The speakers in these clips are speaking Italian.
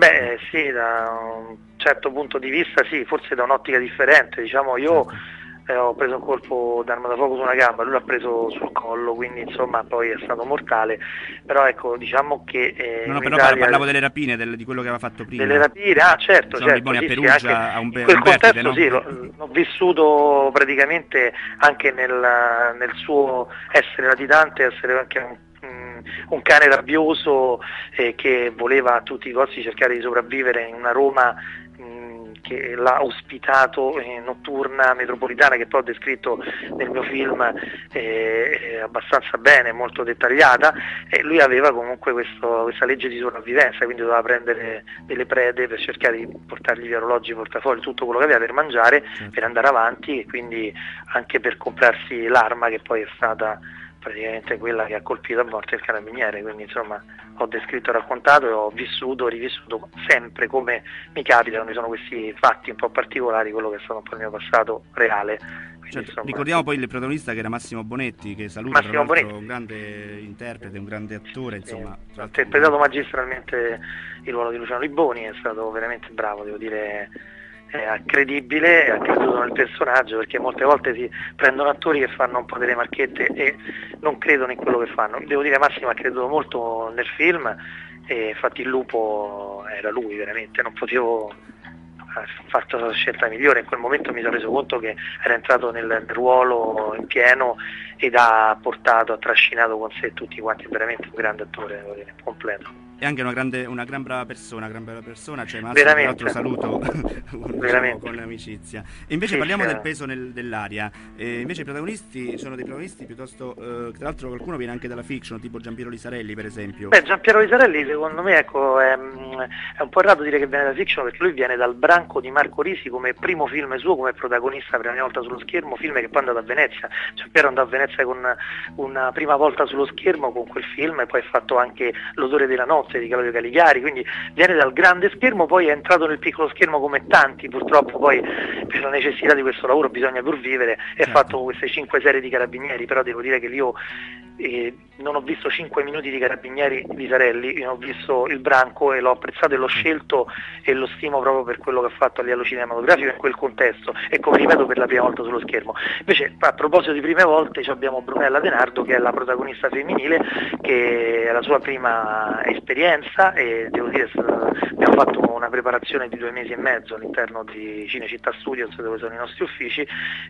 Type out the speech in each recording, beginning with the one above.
Beh sì, da un certo punto di vista sì, forse da un'ottica differente, diciamo io certo eh, ho preso un colpo d'arma da fuoco su una gamba, lui l'ha preso sul collo, quindi insomma poi è stato mortale, però ecco diciamo che... Eh, no, no, però Italia... parlavo delle rapine, del, di quello che aveva fatto prima. Delle rapine, ah certo, Sono certo. Sì, a Perugia, sì, a un, in quel un contesto vertide, sì, l'ho, l'ho, vissuto praticamente anche nel, nel suo essere latitante, essere anche un un cane rabbioso eh, che voleva a tutti i costi cercare di sopravvivere in una Roma che l'ha ospitato in notturna metropolitana che poi ho descritto nel mio film eh, abbastanza bene, molto dettagliata e lui aveva comunque questo, questa legge di sopravvivenza, quindi doveva prendere delle prede per cercare di portargli gli orologi, portafogli, tutto quello che aveva per mangiare, per andare avanti e quindi anche per comprarsi l'arma che poi è stata praticamente quella che ha colpito a morte il carabiniere, quindi insomma ho descritto raccontato e ho vissuto rivissuto sempre come mi capita quando ci sono questi fatti un po' particolari, quello che è stato un po' il mio passato reale. Certo, ricordiamo poi il protagonista che era Massimo Bonetti, che saluta Massimo Bonetti. un grande interprete, un grande attore, insomma. Ha interpretato magistralmente il ruolo di Luciano Liboni, è stato veramente bravo, devo dire è credibile, ha creduto nel personaggio perché molte volte si prendono attori che fanno un po' delle marchette e non credono in quello che fanno. Devo dire Massimo ha creduto molto nel film e infatti il lupo era lui veramente, non potevo fatto la scelta migliore, in quel momento mi sono reso conto che era entrato nel, ruolo in pieno ed ha portato, ha trascinato con sé tutti quanti, veramente un grande attore completo è anche una, grande, una gran brava persona, gran brava persona, cioè Massimo, tra l'altro saluto diciamo, con amicizia. E invece sì, parliamo sì. del peso nel, dell'aria, e invece i protagonisti sono dei protagonisti piuttosto, eh, tra l'altro qualcuno viene anche dalla fiction, tipo Giampiero Lisarelli per esempio. Beh, Giampiero Lisarelli secondo me ecco, è, è un po' errato dire che viene dalla fiction perché lui viene dal branco di Marco Risi come primo film suo, come protagonista per la prima volta sullo schermo, film che poi è andato a Venezia, Giampiero è andato a Venezia con una prima volta sullo schermo con quel film e poi ha fatto anche L'odore della notte di Claudio Caligari, quindi viene dal grande schermo, poi è entrato nel piccolo schermo come tanti, purtroppo poi per la necessità di questo lavoro bisogna pur vivere e certo. ha fatto queste cinque serie di carabinieri, però devo dire che io eh, non ho visto 5 minuti di Carabinieri di Sarelli, io ho visto il branco e l'ho apprezzato e l'ho scelto e lo stimo proprio per quello che ha fatto a livello cinematografico in quel contesto e come ripeto per la prima volta sullo schermo. Invece a proposito di prime volte abbiamo Brunella Denardo che è la protagonista femminile che è la sua prima esperienza e devo dire abbiamo fatto una preparazione di due mesi e mezzo all'interno di Cinecittà Studios dove sono i nostri uffici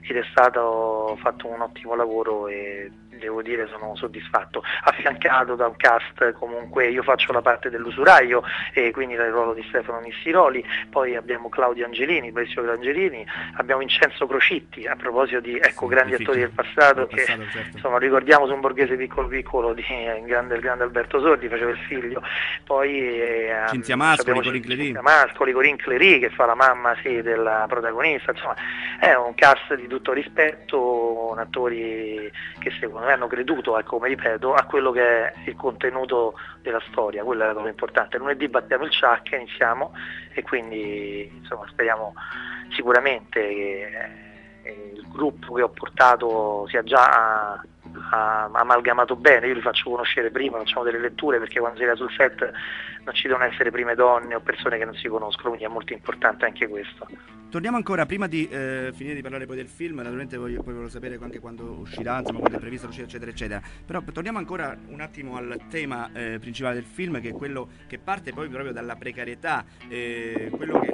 ed è stato fatto un ottimo lavoro e devo dire sono soddisfatto, affiancato da un cast comunque io faccio la parte dell'usuraio e quindi il ruolo di Stefano Nissiroli, poi abbiamo Claudio Angelini, Brescio Angelini, abbiamo Vincenzo Crocitti, a proposito di ecco, grandi attori del passato che passato, certo. insomma, ricordiamo su un borghese piccolo piccolo di eh, grande, il grande Alberto Sordi, faceva il figlio, poi eh, Cinzia Mascoli, Corinne Clery che fa la mamma sì, della protagonista, insomma è un cast di tutto rispetto, attori che secondo me hanno creduto, ecco, come ripeto, a quello che è il contenuto della storia, quello è la cosa importante. Lunedì battiamo il Ciacca, iniziamo e quindi insomma, speriamo sicuramente che eh, il gruppo che ho portato sia già amalgamato bene, io li faccio conoscere prima, facciamo delle letture perché quando si era sul set non ci devono essere prime donne o persone che non si conoscono, quindi è molto importante anche questo. Torniamo ancora, prima di eh, finire di parlare poi del film, naturalmente voglio, poi voglio sapere anche quando uscirà, insomma quando è previsto l'uscita eccetera eccetera, però torniamo ancora un attimo al tema eh, principale del film che è quello che parte poi proprio dalla precarietà, eh, quello che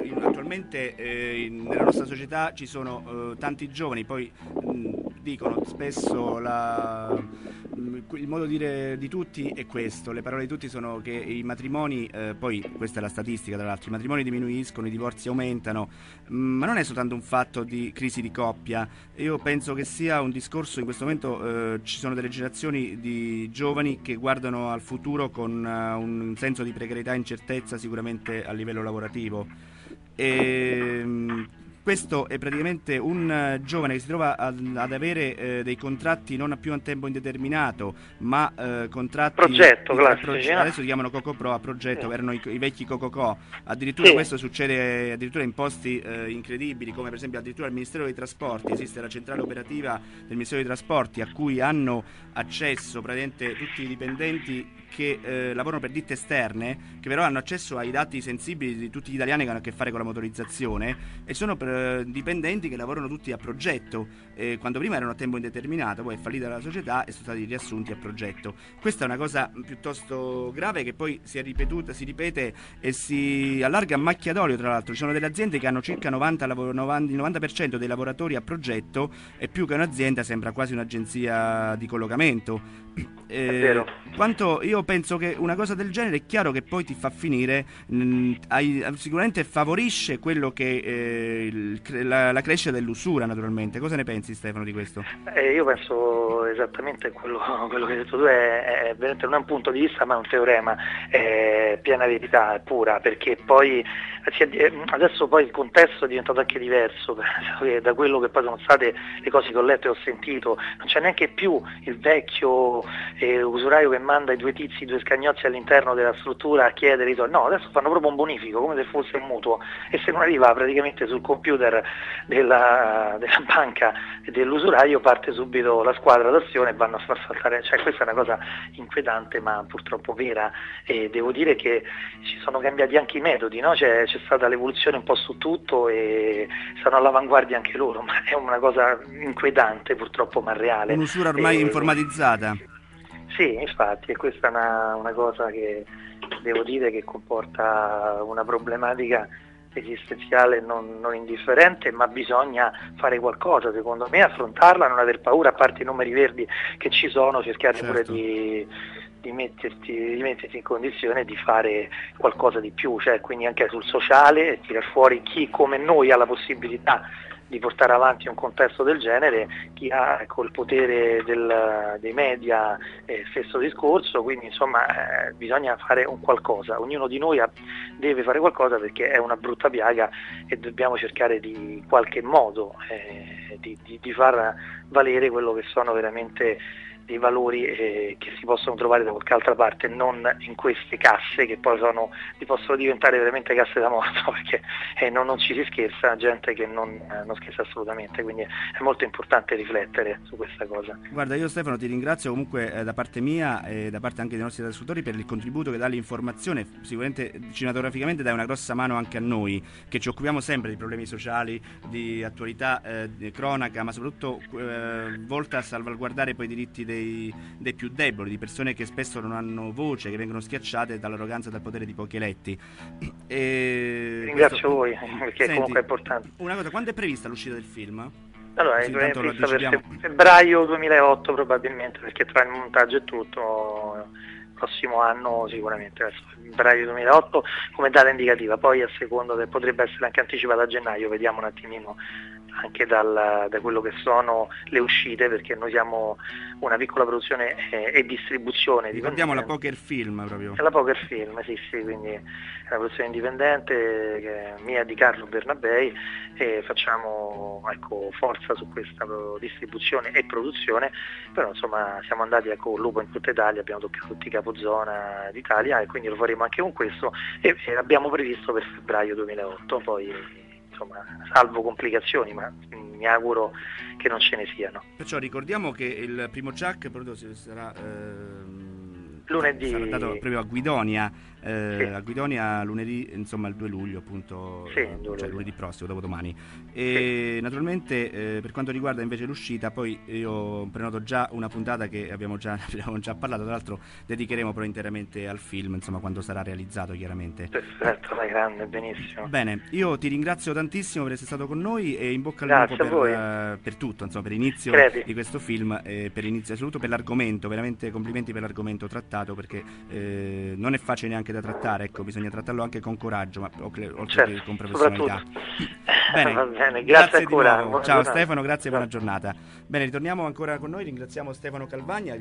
attualmente eh, in, nella nostra società ci sono eh, tanti giovani, poi mh, dicono spesso la, il modo di dire di tutti è questo, le parole di tutti sono che i matrimoni, eh, poi questa è la statistica tra l'altro, i matrimoni diminuiscono, i divorzi aumentano, ma non è soltanto un fatto di crisi di coppia, io penso che sia un discorso, in questo momento eh, ci sono delle generazioni di giovani che guardano al futuro con uh, un senso di precarietà e incertezza sicuramente a livello lavorativo. E, questo è praticamente un uh, giovane che si trova ad, ad avere uh, dei contratti non più a tempo indeterminato, ma uh, contratti progetto, classici, progetto, no? adesso si chiamano Coco Pro a progetto, sì. erano i, i, vecchi Coco Co. Addirittura sì. questo succede addirittura in posti incredibili, come per esempio addirittura al Ministero dei Trasporti, esiste la centrale operativa del Ministero dei Trasporti a cui hanno accesso praticamente tutti i dipendenti che eh, lavorano per ditte esterne, che però hanno accesso ai dati sensibili di tutti gli italiani che hanno a che fare con la motorizzazione e sono per, eh, dipendenti che lavorano tutti a progetto, eh, quando prima erano a tempo indeterminato, poi è fallita la società e sono stati riassunti a progetto. Questa è una cosa piuttosto grave che poi si è ripetuta, si ripete e si allarga a macchia d'olio tra l'altro. Ci sono delle aziende che hanno circa 90, 90, il 90% dei lavoratori a progetto e più che un'azienda sembra quasi un'agenzia di collocamento. Eh, quanto io penso che una cosa del genere è chiaro che poi ti fa finire, mh, hai, sicuramente favorisce quello che eh, il, la, la, crescita dell'usura naturalmente. Cosa ne pensi Stefano di questo? Eh, io penso esattamente quello, quello, che hai detto tu, è, è non è un punto di vista ma è un teorema, è piena verità, è pura, perché poi adesso poi il contesto è diventato anche diverso da quello che poi sono state le cose che ho letto e ho sentito, non c'è neanche più il vecchio eh, usuraio che manda i due tizi, due scagnozzi all'interno della struttura a chiedere i no, adesso fanno proprio un bonifico come se fosse un mutuo e se non arriva praticamente sul computer della, della banca dell'usuraio parte subito la squadra d'azione e vanno a far saltare, cioè questa è una cosa inquietante ma purtroppo vera e devo dire che ci sono cambiati anche i metodi, no? c'è, c'è stata l'evoluzione un po' su tutto e stanno all'avanguardia anche loro, ma è una cosa inquietante purtroppo ma reale. Un'usura ormai e... informatizzata. Sì, infatti, e questa è una, una cosa che devo dire che comporta una problematica esistenziale non, non, indifferente, ma bisogna fare qualcosa, secondo me, affrontarla, non aver paura, a parte i numeri verdi che ci sono, cercare certo. pure di, di, metterti, di, metterti, in condizione di fare qualcosa di più, cioè quindi anche sul sociale, tirar fuori chi come noi ha la possibilità di portare avanti un contesto del genere, chi ha il potere del, dei media eh, stesso discorso, quindi insomma eh, bisogna fare un qualcosa, ognuno di noi ha, deve fare qualcosa perché è una brutta piaga e dobbiamo cercare di qualche modo eh, di, di, di far valere quello che sono veramente dei valori eh, che si possono trovare da qualche altra parte, non in queste casse che poi sono, possono diventare veramente casse da morto, perché eh, non, non, ci si scherza, gente che non, eh, non, scherza assolutamente, quindi è molto importante riflettere su questa cosa. Guarda, io Stefano ti ringrazio comunque eh, da parte mia e da parte anche dei nostri ascoltatori per il contributo che dà l'informazione, sicuramente cinematograficamente dai una grossa mano anche a noi, che ci occupiamo sempre di problemi sociali, di attualità, eh, di cronaca, ma soprattutto eh, volta a salvaguardare poi i diritti dei dei, dei, più deboli, di persone che spesso non hanno voce, che vengono schiacciate dall'arroganza e dal potere di pochi eletti. E Ringrazio questo... voi, perché Senti, comunque è importante. Una cosa, quando è prevista l'uscita del film? Allora, è prevista per febbraio 2008 probabilmente, perché tra il montaggio e tutto prossimo anno sicuramente verso febbraio 2008 come data indicativa, poi a secondo potrebbe essere anche anticipata a gennaio, vediamo un attimino anche dal, da quello che sono le uscite, perché noi siamo una piccola produzione e, e distribuzione. Ricordiamo la Poker Film proprio. È la Poker Film, sì, sì, quindi è una produzione indipendente che è mia di Carlo Bernabei e facciamo ecco, forza su questa distribuzione e produzione, però insomma siamo andati ecco, con Lupo in tutta Italia, abbiamo toccato tutti i capozona d'Italia e quindi lo faremo anche con questo e, e abbiamo previsto per febbraio 2008, poi insomma, salvo complicazioni, ma mi auguro che non ce ne siano. Perciò ricordiamo che il primo Chuck sarà... Eh lunedì sarà dato proprio a Guidonia eh, sì. a Guidonia lunedì insomma il 2 luglio appunto sì, cioè lunedì prossimo dopodomani e sì. naturalmente eh, per quanto riguarda invece l'uscita poi io prenoto già una puntata che abbiamo già, abbiamo già parlato. Tra l'altro dedicheremo però interamente al film insomma quando sarà realizzato chiaramente. Perfetto vai grande benissimo. Bene io ti ringrazio tantissimo per essere stato con noi e in bocca al lupo per, uh, per, tutto insomma per l'inizio di questo film e per inizio soprattutto per l'argomento veramente complimenti per l'argomento trattato trattato perché eh, non è facile neanche da trattare, ecco, bisogna trattarlo anche con coraggio, ma oltre certo, che con professionalità. Bene, bene, grazie, grazie ancora. Ciao Stefano, grazie e buona giornata. Bene, ritorniamo ancora con noi, ringraziamo Stefano Calvagna.